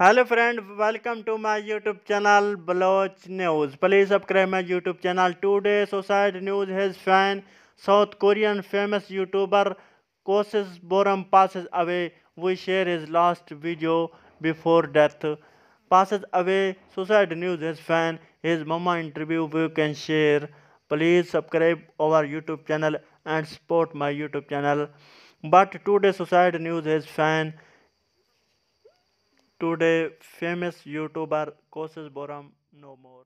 Hello friend welcome to my YouTube channel blotch news please subscribe my YouTube channel today suicide news has fan South Korean famous YouTuber कोसिस Boram passes away we share is last video before death passes away suicide news has fan his mama interview view can share please subscribe our YouTube channel and support my YouTube channel but today suicide news has fan today famous YouTuber Kosis Boram no more.